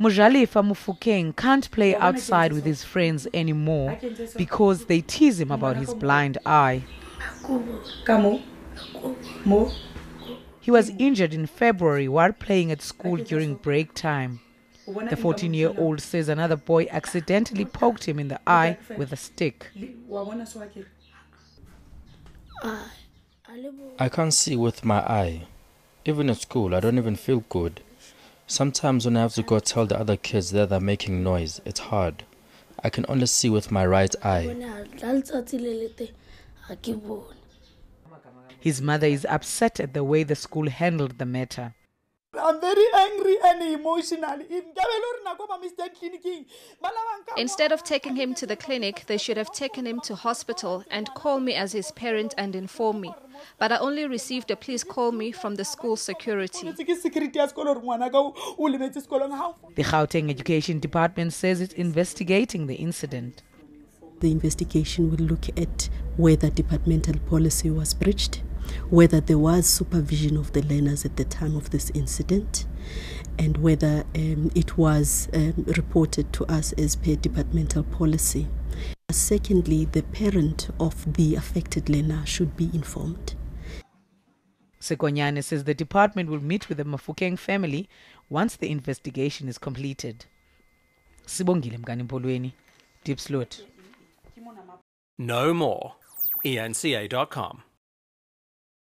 Mujalifa Mufukeng can't play outside with his friends anymore because they tease him about his blind eye. He was injured in February while playing at school during break time. The 14 year old says another boy accidentally poked him in the eye with a stick. I can't see with my eye. Even at school, I don't even feel good. Sometimes when I have to go tell the other kids that they're making noise, it's hard. I can only see with my right eye. His mother is upset at the way the school handled the matter. Instead of taking him to the clinic, they should have taken him to hospital and call me as his parent and inform me. But I only received a please call me from the school security. The Gauteng Education Department says it's investigating the incident. The investigation will look at whether departmental policy was breached, whether there was supervision of the learners at the time of this incident, and whether um, it was um, reported to us as per departmental policy. Secondly, the parent of the affected learner should be informed. Sekonyane says the department will meet with the Mafukeng family once the investigation is completed. Sibongile Mkani-Mpolweni, Deep Slot. Know more. ENCA.com.